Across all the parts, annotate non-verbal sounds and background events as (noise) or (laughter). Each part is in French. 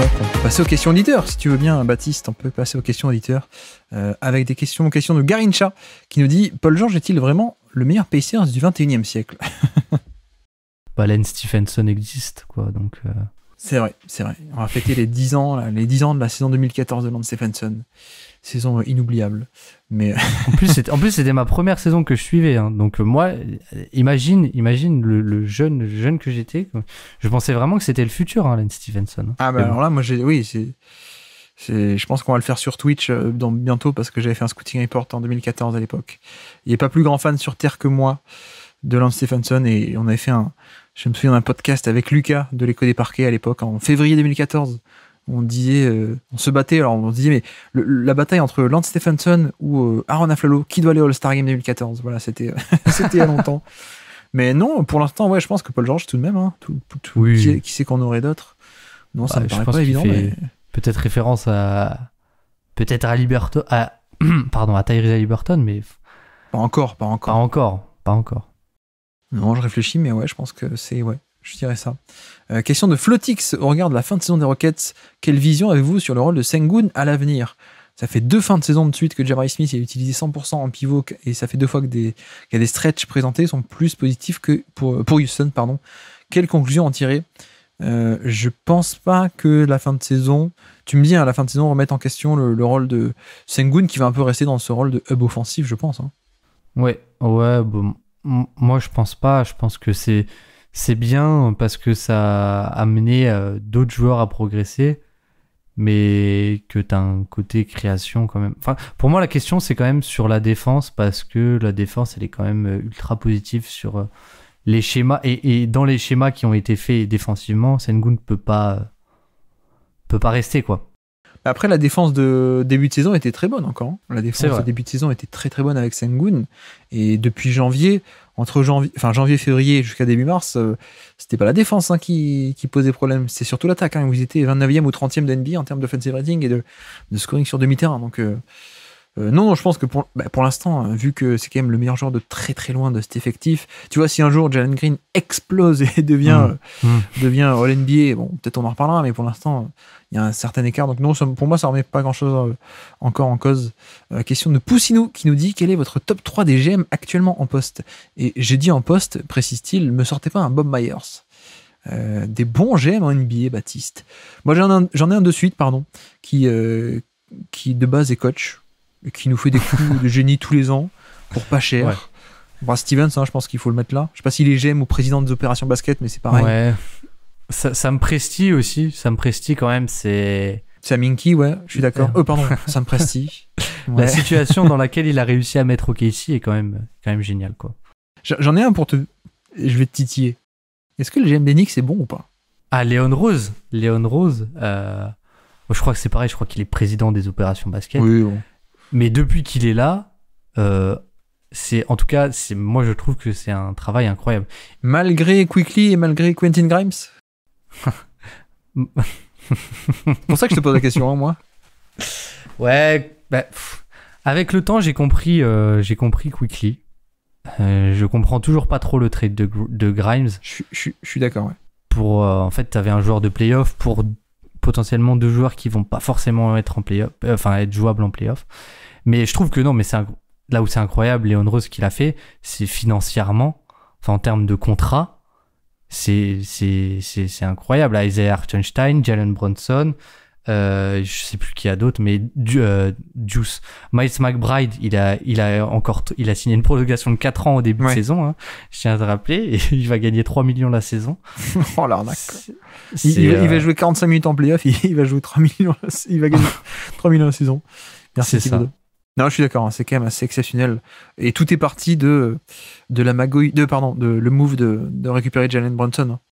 donc on peut passer aux questions auditeurs. Si tu veux bien, Baptiste, on peut passer aux questions auditeurs. Euh, avec des questions, questions de Garincha qui nous dit Paul George est-il vraiment le meilleur Pacers du 21e siècle? Bah, Len Stephenson existe, quoi. Donc. euh, C'est vrai, c'est vrai. On va fêter les 10 ans, là, les 10 ans de la saison 2014 de Lance Stephenson. Saison inoubliable. Mais (laughs) En plus, c'était, en plus, c'était ma première saison que je suivais. hein. Donc, euh, moi, imagine, imagine le, le jeune, le jeune que j'étais. Je pensais vraiment que c'était le futur, hein, Len Stevenson. hein. Ah bah bon. alors là, moi j'ai, oui, c'est, c'est, je pense qu'on va le faire sur Twitch euh, dans, bientôt parce que j'avais fait un scouting report en 2014 à l'époque. Il n'y a pas plus grand fan sur Terre que moi de Lance Stephenson et on avait fait un, je me souviens d'un podcast avec Lucas de l'écho des parquets à l'époque en février 2014. On disait, euh, on se battait, alors on disait, mais le- la bataille entre Lance Stephenson ou euh, Aaron Aflalo, qui doit aller au All-Star Game 2014 Voilà, c'était, (laughs) c'était il y a longtemps. Mais non, pour l'instant, ouais, je pense que Paul George tout de même, hein, tout, tout- tout- Oui. qui, qui sait qu'on aurait d'autres Non, ça Bah, me paraît pas évident. mais- Peut-être référence à. Peut-être à Liberton. À, (clears throat) pardon, à Tyrese Liberton, mais Pas encore, pas pas encore. encore. Pas encore. Non, je réfléchis, mais ouais, je pense que c'est ouais, je dirais ça. Euh, question de Flotix au regard de la fin de saison des Rockets. Quelle vision avez-vous sur le rôle de Sengun à l'avenir? Ça fait deux fins de saison de suite que Jabari Smith est utilisé 100% en pivot et ça fait deux fois que des, qu'il y a des stretches présentés sont plus positifs que pour, pour Houston. Pardon. Quelle conclusion en tirer? Euh, Je pense pas que la fin de saison, tu me dis à la fin de saison, remettre en question le, le rôle de Sengun qui va un peu rester dans ce rôle de hub offensif, je pense. hein. Ouais, ouais, bon, moi je pense pas. Je pense que c'est c'est bien parce que ça a amené euh, d'autres joueurs à progresser, mais que tu as un côté création quand même. Enfin, pour moi, la question c'est quand même sur la défense parce que la défense elle est quand même euh, ultra positive sur euh, les schémas et, dans les schémas qui ont été faits défensivement, Sengun peut pas peut pas rester quoi. Après, la défense de début de saison était très bonne encore. hein. La défense de début de saison était très très bonne avec Sengun. Et depuis janvier, entre janvier, enfin janvier, février jusqu'à début mars, euh, c'était pas la défense hein, qui, qui posait problème. C'est surtout l'attaque. Hein. Vous étiez 29e ou 30e de NBA en termes d'offensive rating et de, de scoring sur demi-terrain. Donc, euh, euh, non, non, je pense que pour, bah, pour l'instant, euh, vu que c'est quand même le meilleur joueur de très très loin de cet effectif, tu vois, si un jour Jalen Green explose et (laughs) devient, Mm. euh, Mm. devient All NBA, bon, peut-être on en reparlera, mais pour l'instant, euh, il y a un certain écart. Donc, non, pour moi, ça remet pas grand chose encore en cause. Euh, question de Poussinou qui nous dit quel est votre top 3 des GM actuellement en poste? Et j'ai dit en poste, précise-t-il, me sortez pas un Bob Myers. Euh, des bons GM en NBA, Baptiste. Moi, j'en ai, ai un de suite, pardon, qui, euh, qui de base est coach, qui nous fait des coups de (laughs) génie tous les ans pour pas cher. Ouais. Brad Stevens, hein, je pense qu'il faut le mettre là. Je sais pas s'il est GM ou président des opérations basket, mais c'est pareil. Ouais. Ça, ça me prestille aussi. Ça me prestille quand même. C'est Sam Hinkie, ouais, je suis d'accord. Euh, pardon, (laughs) Sam Presti. Ouais. la situation dans (laughs) laquelle il a réussi à mettre OKC est quand même, quand même génial quoi. J'en ai un pour te. Je vais te titiller. Est-ce que le GM d'Enix est bon ou pas? Ah, Léon Rose. Léon Rose. euh, je crois que c'est pareil. Je crois qu'il est président des opérations basket. Oui, bon. Mais depuis qu'il est là, euh, c'est en tout cas, c'est moi je trouve que c'est un travail incroyable. Malgré Quickly et malgré Quentin Grimes? (laughs) C'est pour ça que je te pose la question, hein, moi. Ouais, bah, pff, avec le temps, j'ai compris, euh, j'ai compris quickly. Euh, je comprends toujours pas trop le trade de, Gr- de Grimes. Je, suis- je suis- je suis d'accord, ouais. Pour, euh, en fait, t'avais un joueur de playoff pour potentiellement deux joueurs qui vont pas forcément être en playoff, euh, enfin être jouables en playoff. Mais je trouve que non, mais c'est là où c'est incroyable, Léon Rose qu'il a fait, c'est financièrement, enfin en termes de contrat, c'est incroyable. Isaiah Hartenstein, Jalen Bronson, euh, je sais plus qui a d'autres, mais Du- euh, Juice, Miles McBride, il a il a encore il a signé une prolongation de 4 ans au début Ouais. de saison. Hein, je tiens à te rappeler, et (laughs) il va gagner 3 millions la saison. (laughs) Oh l'arnaque. Il, c'est, il va- euh, jouer 45 minutes en playoff, il, (laughs) il va jouer 3 millions, il va gagner 3 millions la saison. Merci C'est ça. Non, je suis d'accord, hein, c'est quand même assez exceptionnel. Et tout est parti de, de la magouille, de, pardon, de le move de, de récupérer Jalen Brunson, hein, euh,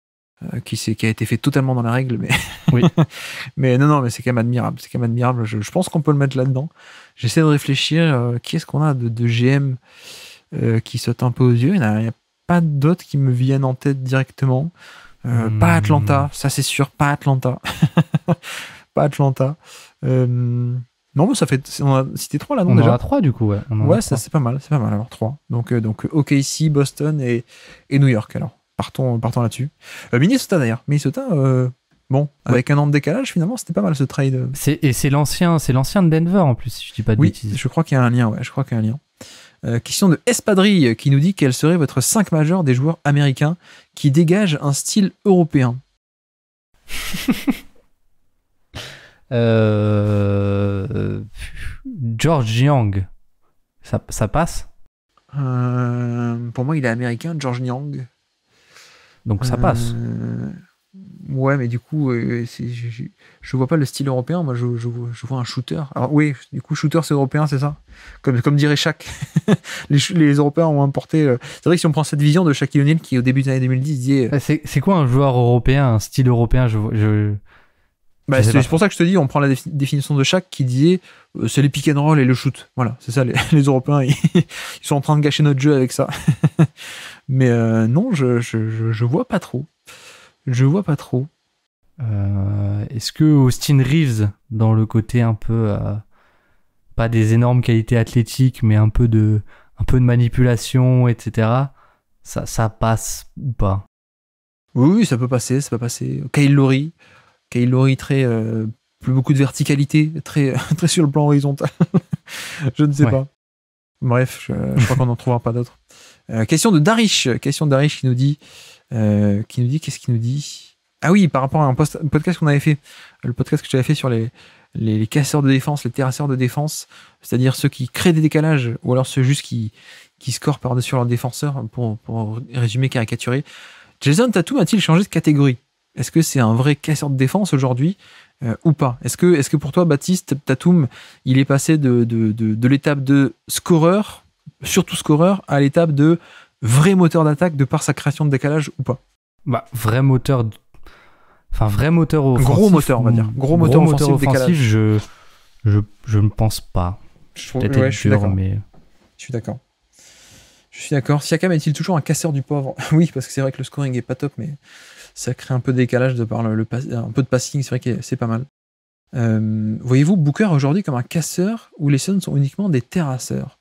qui, s'est- qui a été fait totalement dans la règle. Mais, Oui. (laughs) mais non, non, mais c'est quand même admirable. C'est quand même admirable. Je, je pense qu'on peut le mettre là-dedans. J'essaie de réfléchir, euh, qui est-ce qu'on a de, de GM euh, qui saute un peu aux yeux? Il n'y a, a pas d'autres qui me viennent en tête directement. Euh, Hmm. Pas Atlanta, ça c'est sûr, pas Atlanta. (laughs) pas Atlanta. Euh, non, mais ça fait. On a cité trois là, non on en déjà? a 3 du coup, ouais. On en Ouais, trois. ça c'est pas mal, c'est pas mal. Alors trois. Donc, euh, donc OKC, Boston et, et New York. Alors partons, partons là-dessus. Euh, Minnesota d'ailleurs. Minnesota, euh, Bon, avec un an de décalage, finalement, c'était pas mal ce trade. C'est, et c'est l'ancien, c'est l'ancien de Denver en plus, si je dis pas de Oui, bêtises. je crois qu'il y a un lien, ouais, je crois qu'il y a un lien. Euh, question de Espadrille qui nous dit quel serait votre 5 majeur des joueurs américains qui dégagent un style européen? (laughs) Euh, George Young, ça, ça passe? Euh, pour moi, il est américain, George Niang. Donc ça passe. Euh, Ouais, mais du coup, euh, c'est- je, je, je vois pas le style européen. Moi, je, je, vois, je vois un shooter. Alors, oui, du coup, shooter, c'est européen, c'est ça? Comme, comme dirait Shaq. (laughs) les, Européens ont importé. euh, C'est vrai que si on prend cette vision de Shaquille O'Neal, qui au début des années 2010 disait. euh, Euh, C'est, quoi un joueur européen, un style européen? Je, je... bah, c'est pour ça que je te dis, on prend la défi- définition de Shaq qui disait euh, c'est les pick and roll et le shoot. Voilà, c'est ça, les, (laughs) les Européens, ils, (laughs) ils sont en train de gâcher notre jeu avec ça. Mais euh, non, je, je, je, je vois pas trop. Je vois pas trop. Euh, est-ce que Austin Reeves, dans le côté un peu euh, pas des énormes qualités athlétiques, mais un peu de un peu de manipulation, etc. Ça, ça passe ou pas? Oui, oui, ça peut passer, ça peut passer. Kyle Lowry, Kyle Lowry très plus beaucoup de verticalité, très (laughs) très sur le plan horizontal. (laughs) je ne sais Ouais. pas. Bref, je, je crois qu'on n'en trouvera pas d'autres. Euh, question de Darish, question de Darish qui nous dit, euh, qui nous dit, qu'est-ce qu'il nous dit? Ah oui, par rapport à un, post- podcast qu'on avait fait, le podcast que j'avais fait sur les, les, les casseurs de défense, les terrasseurs de défense, c'est-à-dire ceux qui créent des décalages ou alors ceux juste qui qui scorent par-dessus leurs défenseurs, pour, pour résumer, caricaturer. Jason Tatum a-t-il changé de catégorie? Est-ce que c'est un vrai casseur de défense aujourd'hui euh, ou pas? Est-ce que, est que pour toi, Baptiste Tatum, il est passé de, de, de, de l'étape de scoreur, surtout scoreur, à l'étape de vrai moteur d'attaque de par sa création de décalage ou pas Bah, vrai moteur. d- Enfin, vrai moteur offensif. Gros moteur, on va dire. Gros moteur offensif, décalage. je, je, je ne pense pas. Je, ouais, je suis d'accord. mais. Je suis d'accord. Je suis d'accord. Siakam est-il toujours un casseur du pauvre? (laughs) Oui, parce que c'est vrai que le scoring est pas top, mais ça crée un peu de décalage de par le, un peu de passing. C'est vrai que c'est pas mal. Euh, Voyez-vous Booker aujourd'hui comme un casseur ou les Suns sont uniquement des terrasseurs?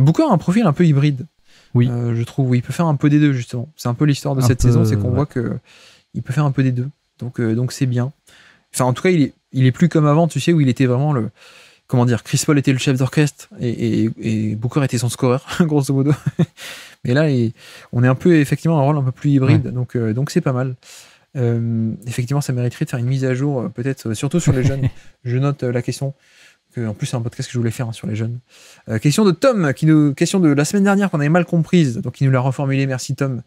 Booker a un profil un peu hybride. Oui. Euh, je trouve. Oui, il peut faire un peu des deux justement. C'est un peu l'histoire de Un cette peu, saison, c'est qu'on ouais. voit que il peut faire un peu des deux. Donc euh, donc c'est bien. Enfin, en tout cas, il est, il est plus comme avant, tu sais, où il était vraiment le. Comment dire Chris Paul était le chef d'orchestre et, et, et Booker était son scoreur, (laughs) grosso modo. Mais là, il- on est un peu, effectivement, un rôle un peu plus hybride, donc euh, donc c'est pas mal. Euh, effectivement, ça mériterait de faire une mise à jour, peut-être, surtout sur les jeunes. (laughs) Je note la question. Que, en plus, c'est un podcast que je voulais faire hein, sur les jeunes. Euh, question de Tom, qui nous, question de la semaine dernière qu'on avait mal comprise, donc il nous l'a reformulé. Merci Tom.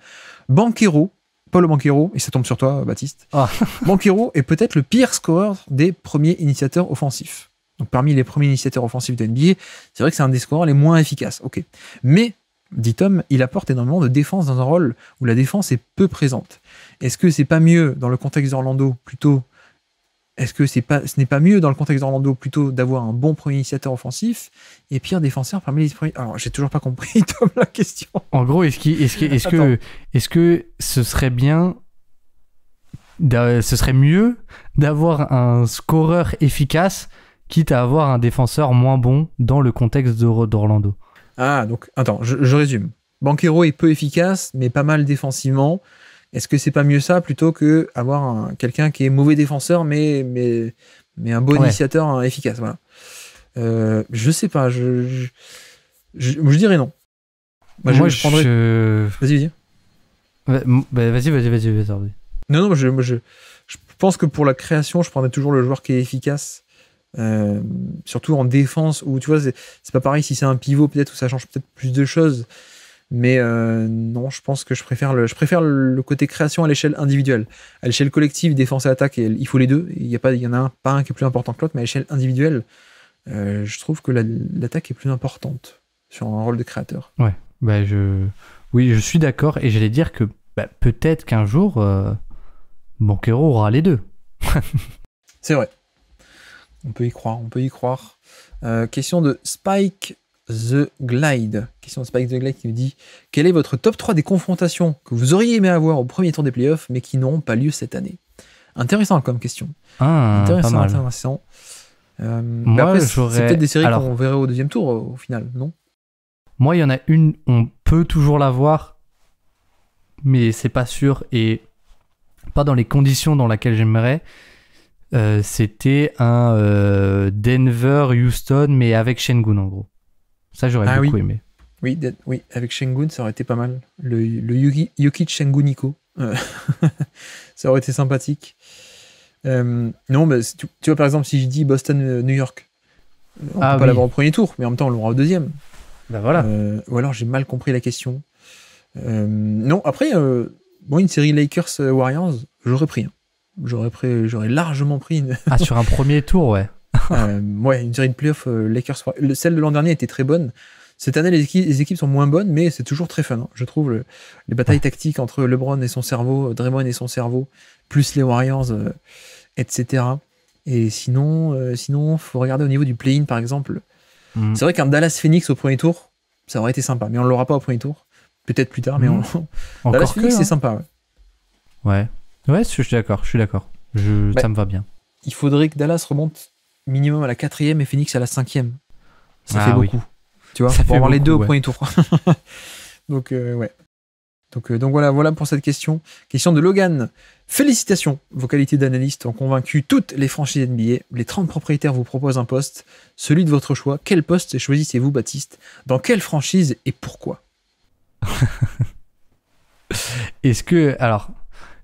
Banquero, Paul Banquero, et ça tombe sur toi, Baptiste. Ah. (laughs) Banquero est peut-être le pire scoreur des premiers initiateurs offensifs. Donc parmi les premiers initiateurs offensifs de NBA, c'est vrai que c'est un des scoreurs les moins efficaces. Ok. Mais, dit Tom, il apporte énormément de défense dans un rôle où la défense est peu présente. Est-ce que c'est pas mieux dans le contexte d'Orlando plutôt est-ce que c'est pas, ce n'est pas mieux dans le contexte d'Orlando plutôt d'avoir un bon premier initiateur offensif et pire défenseur parmi les premiers? Alors, j'ai toujours pas compris, (laughs) Tom, la question. En gros, est-ce que, est-ce Attends. que, est-ce que ce serait bien, ce serait mieux d'avoir un scoreur efficace, quitte à avoir un défenseur moins bon dans le contexte d'Or- d'Orlando? Ah, donc, attends, je, je résume. Banquero est peu efficace, mais pas mal défensivement. Est-ce que c'est pas mieux ça plutôt que avoir un- quelqu'un qui est mauvais défenseur, mais, mais, mais un bon Ouais. initiateur hein, efficace voilà. Euh, Je sais pas, je, je, je- je dirais non. Moi, je, prendrais. Vas-y, vas-y. Bah, Vas-y, vas-y, vas-y, vas-y. vas-y. Non, non, je, moi, je, je pense que pour la création, je prendrais toujours le joueur qui est efficace. Euh, surtout en défense, où tu vois, c'est c'est pas pareil si c'est un pivot, peut-être, où ça change peut-être plus de choses. Mais euh, non, je pense que je préfère le, je préfère le côté création à l'échelle individuelle. À l'échelle collective, défense et attaque, il faut les deux. Il y, a pas, il y en a un, pas un qui est plus important que l'autre, mais à l'échelle individuelle, euh, je trouve que la- l'attaque est plus importante sur un rôle de créateur. Bah, je... Oui, je suis d'accord et j'allais dire que bah, peut-être qu'un jour, euh, Banquero aura les deux. (laughs) C'est vrai. On peut y croire, on peut y croire. Euh, question de Spike the Glide. Question de Spike the Glide qui nous dit Quel est votre top 3 des confrontations que vous auriez aimé avoir au premier tour des playoffs mais qui n'auront pas lieu cette année? Intéressant comme question. Ah, pas intéressant, mal. intéressant. Euh, Moi, c'est peut-être des séries qu'on verrait au deuxième tour au, au final, non? Moi, il y en a une, on peut toujours la voir, mais c'est pas sûr. Et pas dans les conditions dans lesquelles j'aimerais. Euh, c'était un euh, Denver-Houston, mais avec Shengun en gros. Ça, j'aurais Ah beaucoup oui. aimé. Oui, de- oui, avec Shengun, ça aurait été pas mal. Le, le Yuki, Jokic Shenguniko. Euh, (laughs) ça aurait été sympathique. Euh, non, mais tu, tu vois, par exemple, si je dis Boston-New York, on Ah peut pas l'avoir au premier tour, mais en même temps, on l'aura au deuxième. Bah voilà. Euh, ou alors, j'ai mal compris la question. Euh, non, après, euh, bon, une série Lakers-Warriors, j'aurais pris. hein. J'aurais pris, j'aurais largement pris une, Ah, sur un premier tour, ouais. Euh, ouais, une série de playoffs euh, Lakers. le- Celle de l'an dernier était très bonne. Cette année, les équipes, les équipes sont moins bonnes, mais c'est toujours très fun. hein. Je trouve le- les batailles tactiques entre LeBron et son cerveau, Draymond et son cerveau, plus les Warriors, euh, etc. Et sinon, euh, sinon, faut regarder au niveau du play-in, par exemple. Mm. C'est vrai qu'un Dallas Phoenix au premier tour, ça aurait été sympa, mais on l'aura pas au premier tour. Peut-être plus tard, mais Mm. on... (laughs) Dallas Phoenix, hein. c'est sympa. ouais. Ouais. Ouais, je suis d'accord, je suis d'accord. Je... Bah, Ça me va bien. Il faudrait que Dallas remonte minimum à la quatrième et Phoenix à la cinquième. Ça Ah fait oui. beaucoup. Tu vois, Ça pour fait avoir les deux au premier tour. (laughs) donc, euh, ouais. Donc, euh, donc voilà, voilà pour cette question. Question de Logan. Félicitations, vos qualités d'analyste ont convaincu toutes les franchises NBA. Les 30 propriétaires vous proposent un poste, celui de votre choix. Quel poste choisissez-vous, Baptiste? Dans quelle franchise et pourquoi? (laughs) Est-ce que, alors,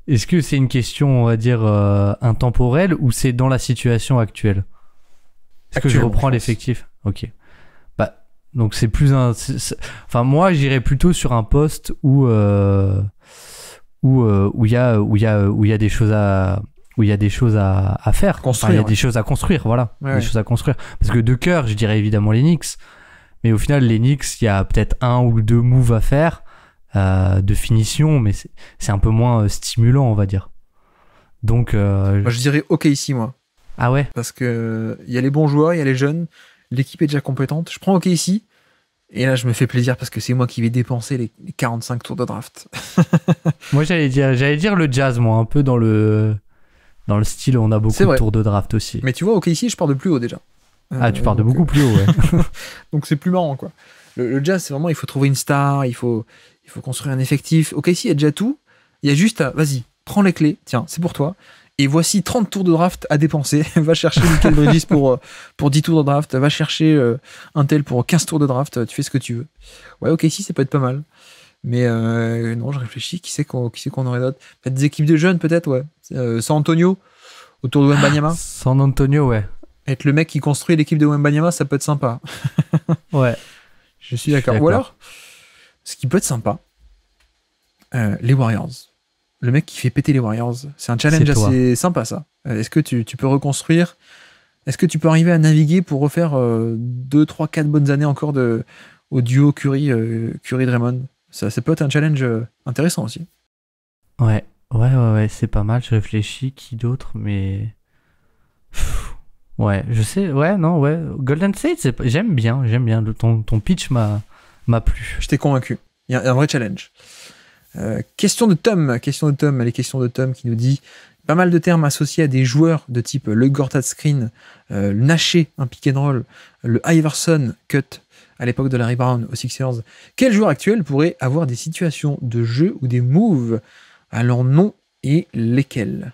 est-ce que c'est une question, on va dire, euh, intemporelle ou c'est dans la situation actuelle? Est-ce que je reprends l'effectif? Ok. Bah, donc c'est plus un. Enfin, moi, j'irais plutôt sur un poste où euh, où euh, où il y a où il y a où il y a des choses à où il y a des choses à, à faire. Enfin, Construire, il y a ouais. des choses à construire, voilà. Ouais, des ouais. choses à construire. Parce que de cœur, je dirais évidemment Knicks. Mais au final, Knicks, il y a peut-être un ou deux moves à faire euh, de finition, mais c'est un peu moins stimulant, on va dire. Donc, Moi, je dirais OK ici, moi. Ah ouais, Parce que il y a les bons joueurs, il y a les jeunes, l'équipe est déjà compétente. Je prends OK ici. Et là, je me fais plaisir parce que c'est moi qui vais dépenser les, les 45 tours de draft. (laughs) moi j'allais dire, j'allais dire le jazz, moi, un peu dans le dans le style, on a beaucoup de tours de draft aussi. Mais tu vois, OK ici, je pars de plus haut déjà. ah, tu Euh, pars de donc, beaucoup plus haut, ouais. (laughs) Donc c'est plus marrant quoi. Le, le jazz c'est vraiment il faut trouver une star, il faut il faut construire un effectif. Ok ici il y a déjà tout. Il y a juste à vas-y prends les clés, tiens c'est pour toi. Et voici 30 tours de draft à dépenser. (laughs) va chercher Michael Bridges pour, euh, pour 10 tours de draft. Va chercher euh, un tel pour 15 tours de draft. Tu fais ce que tu veux. Ouais, ok, ici, ça peut être pas mal. Mais euh, non, je réfléchis. Qui c'est qu'on qu'on aurait d'autre? Peut-être des équipes de jeunes, peut-être, ouais. Euh, San Antonio, autour de Wembanyama. San Antonio, ouais. Être le mec qui construit l'équipe de Wembanyama, ça peut être sympa. (laughs) Ouais. Je suis d'accord. Ou alors, ce qui peut être sympa, les Warriors. Le mec qui fait péter les Warriors. C'est un challenge assez sympa, ça. Euh, Est-ce que tu, tu peux reconstruire Est-ce que tu peux arriver à naviguer pour refaire 2, 3, 4 bonnes années encore de, au duo Curry, euh, Curry Draymond? Ça, ça peut être un challenge euh, intéressant aussi. Ouais, ouais, ouais, ouais, c'est pas mal. Je réfléchis, qui d'autre, mais. Pff, Ouais, je sais, ouais, non, ouais. Golden State, j'aime bien, j'aime bien. Le- Ton, ton pitch m'a plu. Je t'ai convaincu. Il y a un vrai challenge. Euh, question de Tom, question de Tom, les questions de Tom qui nous dit pas mal de termes associés à des joueurs de type le Gortat Screen, euh, le Naché, un pick and roll, le Iverson cut à l'époque de Larry Brown aux Sixers. Quel joueur actuel pourrait avoir des situations de jeu ou des moves? Leur nom et lesquels?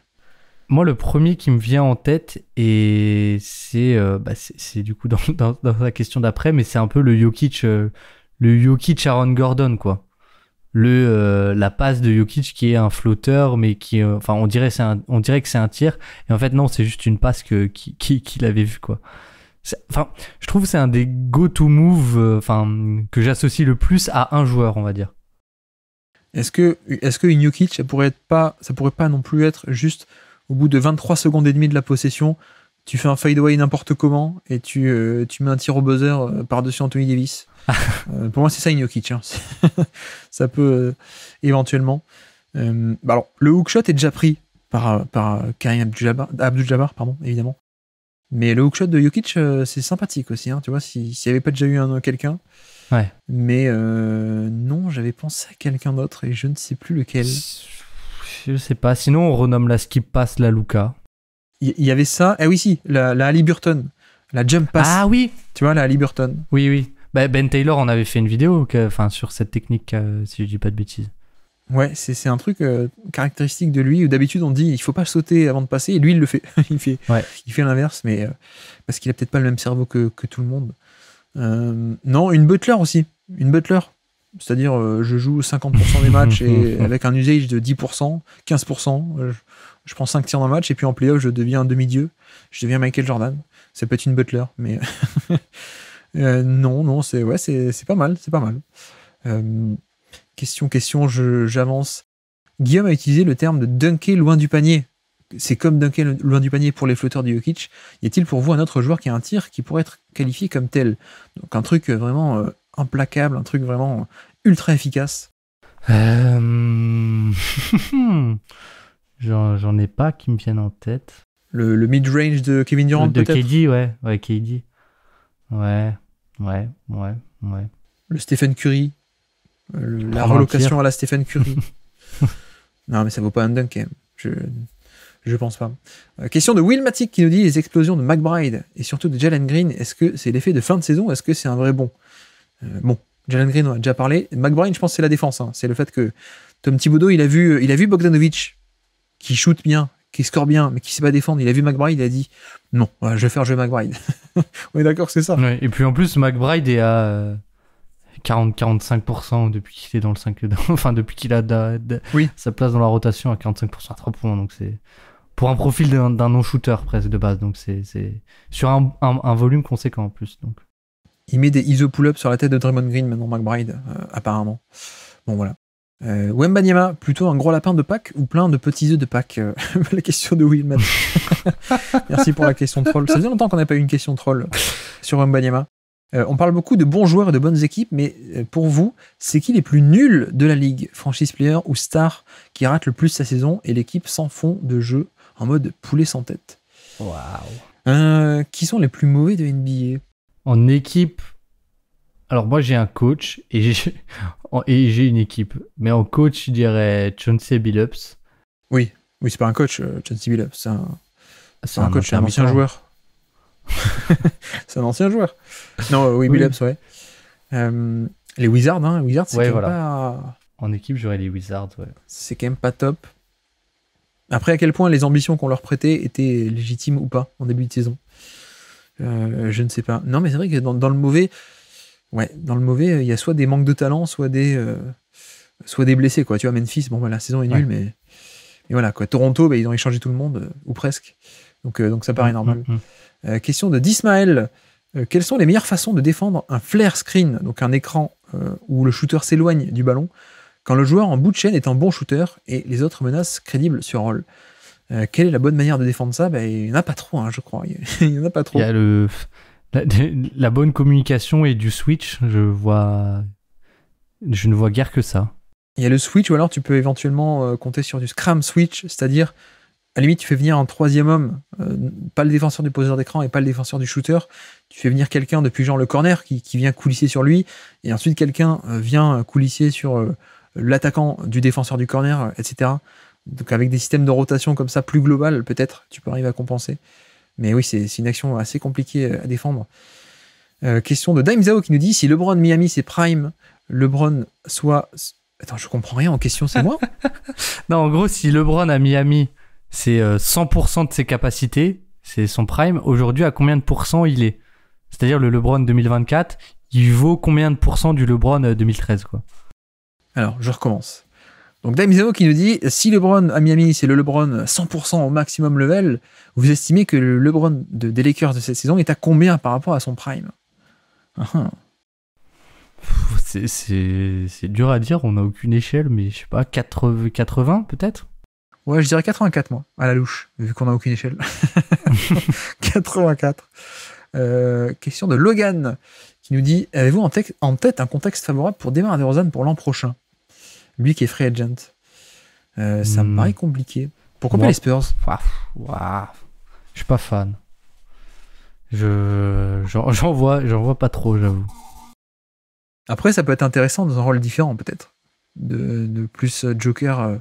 Moi, le premier qui me vient en tête, et c'est euh, bah, du coup (laughs) dans la question d'après, mais c'est un peu le Jokic, euh, le Jokic Aaron Gordon, quoi. Le, euh, la passe de Jokic qui est un flotteur, mais qui, euh, enfin, on dirait, c'est on dirait que c'est un tir, et en fait, non, c'est juste une passe que, qui, qui, qu'il avait vue, quoi. Enfin, je trouve c'est un des go-to moves, euh, enfin, que j'associe le plus à un joueur, on va dire. Est-ce que, est-ce que Jokic, ça pourrait être pas, ça pourrait pas non plus être juste au bout de 23 secondes et demie de la possession, tu fais un fadeaway n'importe comment et tu, euh, tu mets un tir au buzzer euh, par-dessus Anthony Davis. Euh, pour moi, c'est ça une Jokic. hein. ça peut éventuellement. Bah alors, le hookshot est déjà pris par, par Karim Abdul-Jabbar, Abdul-Jabbar, pardon, évidemment. Mais le hookshot de Jokic, c'est sympathique aussi. hein, tu vois, si- s'il n'y avait pas déjà eu un, quelqu'un. Ouais. Mais euh, non, j'avais pensé à quelqu'un d'autre et je ne sais plus lequel. Je sais pas. Sinon, on renomme la skip pass la Luca. Il y avait ça. Eh oui, si, la, la Ali Burton. La jump pass. Ah oui, Tu vois, la Ali Burton. Oui, oui. Bah, ben Taylor en avait fait une vidéo enfin, sur cette technique, euh, si je dis pas de bêtises. Ouais, c'est c'est un truc euh, caractéristique de lui où d'habitude on dit il faut pas sauter avant de passer et lui il le fait. (laughs) il fait Ouais. il fait l'inverse, mais euh, parce qu'il a peut-être pas le même cerveau que, que tout le monde. Euh, non, une butler aussi. Une butler. C'est-à-dire, je joue 50% des matchs (laughs) et avec un usage de 10%, 15%. Je, prends 5 tirs dans match et puis en playoff, je deviens un demi-dieu. Je deviens Michael Jordan. Ça peut être une butler, mais (laughs) euh, non, non, c'est ouais, c'est pas mal, c'est pas mal. Euh, question, question, j'avance. Guillaume a utilisé le terme de dunker loin du panier. C'est comme dunker lo- loin du panier pour les flotteurs du Jokic. Y a-t-il pour vous un autre joueur qui a un tir qui pourrait être qualifié comme tel? Donc un truc euh, vraiment euh, implacable, un truc vraiment ultra efficace. (laughs) J'en ai pas qui me viennent en tête. Le, le mid-range de Kevin Durant de peut-être KD, ouais. Ouais, KD. Ouais, ouais, ouais, ouais. Le Stephen Curry. Euh, le- la relocation à la Stephen Curry. (laughs) non, mais ça vaut pas un dunk quand même. Je, je pense pas. Euh, question de Will Matic qui nous dit les explosions de McBride et surtout de Jalen Green. Est-ce que c'est l'effet de fin de saison est-ce que c'est un vrai bon? Euh, Bon, Jalen Green, on a déjà parlé. McBride, je pense c'est la défense. hein. C'est le fait que Tom Thibodeau, il a vu, il a vu Bogdanovic qui shoot bien, qui score bien, mais qui sait pas défendre. Il a vu McBride, il a dit non, voilà, je vais faire jouer McBride. (laughs) on est d'accord, c'est ça. Ouais, Et puis en plus, McBride est à euh, 40-45% depuis qu'il est dans le 5 (laughs) Enfin, depuis qu'il a da- da- Oui. sa place dans la rotation à 45% à 3 points. Donc c'est pour un profil d'un non-shooter presque de base. Donc c'est c'est sur un, un- un volume conséquent en plus. Donc. Il met des ISO pull-up sur la tête de Draymond Green maintenant, McBride, euh, apparemment. Bon, voilà. Euh, Wembanyama, plutôt un gros lapin de Pâques ou plein de petits œufs de Pâques Euh, (laughs) La question de Will Matt. (laughs) Merci pour la question troll. Ça faisait longtemps qu'on n'a pas eu une question troll sur Wembanyama. Euh, on parle beaucoup de bons joueurs et de bonnes équipes, mais euh, pour vous, c'est qui les plus nuls de la ligue? Franchise player ou star qui rate le plus sa saison et l'équipe sans fond de jeu en mode poulet sans tête? Waouh. Qui sont les plus mauvais de NBA En équipe. Alors moi j'ai un coach et j'ai en- (laughs) et j'ai une équipe. Mais en coach, je dirais Chauncey Billups. Oui, c'est pas un coach, euh, John C. Billups, c'est un, C'est un coach, c'est un ancien joueur. (laughs) c'est un ancien joueur. Non, euh, oui, Oui. Billups, ouais. Euh, les Wizards, hein, Wizards, c'est Ouais, quand, même voilà. pas- En équipe, j'aurais les Wizards. Ouais. c'est quand même pas top. Après, à quel point les ambitions qu'on leur prêtait étaient légitimes ou pas en début de saison? Euh, Je ne sais pas. Non, mais c'est vrai que dans, dans le mauvais, ouais, dans le mauvais, il y a soit des manques de talent, soit des, euh, soit des blessés, quoi. Tu vois, Memphis, bon, bah, la saison est nulle, mais, mais voilà, quoi. Toronto, bah, ils ont échangé tout le monde, euh, ou presque. Donc, euh, donc ça paraît normal. Mm, mm. Euh, question de Dismaël. Euh, quelles sont les meilleures façons de défendre un flare screen, donc un écran euh, où le shooter s'éloigne du ballon, quand le joueur en bout de chaîne est un bon shooter et les autres menaces crédibles sur roll Euh, Quelle est la bonne manière de défendre ça? Ben, Il n'y en a pas trop, hein, je crois. (laughs) Il n'y en a pas trop. Il y a le, (laughs) la, bonne communication et du switch, je vois. Je ne vois guère que ça. Il y a le switch, ou alors tu peux éventuellement euh, compter sur du scram switch, c'est-à-dire, à la limite, tu fais venir un troisième homme, euh, pas le défenseur du poseur d'écran et pas le défenseur du shooter, tu fais venir quelqu'un depuis genre le corner qui, vient coulisser sur lui, et ensuite quelqu'un euh, vient coulisser sur l'attaquant du défenseur du corner, etc. Donc avec des systèmes de rotation comme ça, plus global, peut-être, tu peux arriver à compenser. Mais oui, c'est une action assez compliquée euh, à défendre. Euh, question de Dime Zhao qui nous dit si LeBron Miami c'est prime, LeBron soit. Attends, je comprends rien en question, c'est moi (laughs) Non, en gros, si LeBron à Miami, c'est euh, 100% de ses capacités, c'est son prime, aujourd'hui, à combien de pourcents il est? C'est-à-dire le LeBron 2024, il vaut combien de pourcents du LeBron euh, 2013, quoi? Alors, je recommence. Donc, Dime Zhao qui nous dit si LeBron à Miami c'est le LeBron 100% au maximum level, vous estimez que le LeBron de, des Lakers de cette saison est à combien par rapport à son prime? Ah, ah. C'est- dur à dire, on n'a aucune échelle, mais je sais pas, 80, 80 peut-être? Ouais, je dirais 84, moi, à la louche, vu qu'on n'a aucune échelle. (laughs) 84. Euh, question de Logan, qui nous dit Avez-vous en, tête un contexte favorable pour démarrer DeRozan pour l'an prochain? Lui qui est free agent. Euh, ça me Hmm. paraît compliqué. Pourquoi pas les Spurs? Je suis pas fan. Je (laughs) j'en vois, j'en vois pas trop, j'avoue. Après, ça peut être intéressant dans un rôle différent, peut-être. De, de plus euh, Joker euh,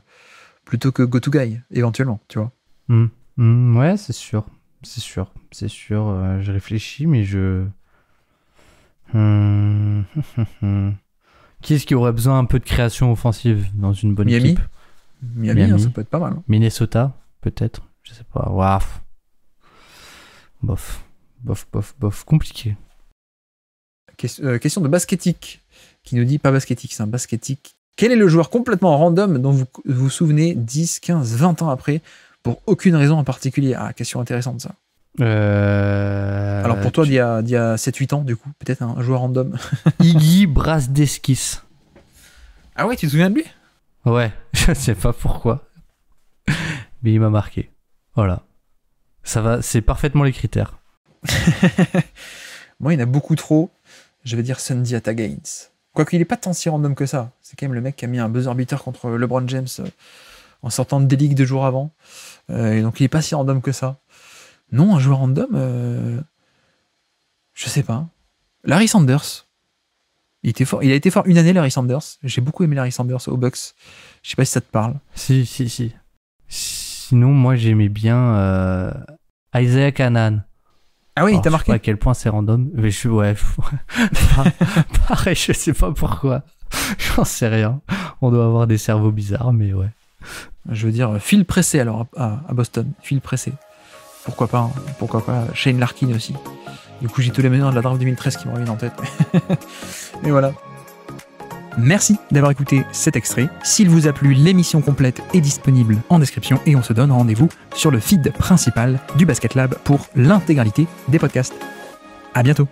plutôt que Go-To-Guy, éventuellement, tu vois. Hmm. Hmm, ouais, c'est sûr, c'est sûr, c'est sûr. euh, je réfléchis, mais je. Hmm. (laughs) Qui est-ce qui aurait besoin un peu de création offensive dans une bonne Miami équipe Miami, Miami. hein, ça peut être pas mal. hein. Minnesota, peut-être. Je sais pas. Waouh. Bof. Bof, bof, bof. Compliqué. Euh, question de basketique qui nous dit pas basketique, c'est un basketique. Quel est le joueur complètement random dont vous vous souvenez 10, 15, 20 ans après pour aucune raison en particulier? Ah, question intéressante ça. Euh, Alors pour toi, d'il y a, d'il y a 7-8 ans, du coup, peut-être un joueur random. (laughs) Iggy Brasdeskis. Ah ouais, tu te souviens de lui? Ouais, (laughs) je sais pas pourquoi. Mais il m'a marqué. Voilà. Ça va, c'est parfaitement les critères. (laughs) Moi, il y en a beaucoup trop. Je vais dire Sunday Atta Gaines. Quoique il est pas tant si random que ça. C'est quand même le mec qui a mis un buzzer beater contre LeBron James euh, en sortant de D-League deux jours avant. Euh, et donc il est pas si random que ça. Non, un joueur random, euh, je sais pas. Larry Sanders. Il, était fort, il a été fort une année, Larry Sanders. J'ai beaucoup aimé Larry Sanders aux Bucks. Je sais pas si ça te parle. Si, si, si. Sinon, moi, j'aimais bien euh, Isaiah Canan. Ah oui, il Alors, t'a Je sais marqué pas à quel point c'est random. Mais je suis, ouais. (laughs) Pareil, je sais pas pourquoi. (laughs) J'en sais rien. On doit avoir des cerveaux bizarres, mais ouais. Je veux dire, Phil Pressé alors à, à Boston. Phil Pressé. Pourquoi pas hein. Pourquoi pas Shane Larkin aussi. Du coup, j'ai tous les meneurs de la draft 2013 qui me reviennent en tête. (laughs) Et voilà. Merci d'avoir écouté cet extrait. S'il vous a plu, l'émission complète est disponible en description et on se donne rendez-vous sur le feed principal du Basket Lab pour l'intégralité des podcasts. À bientôt.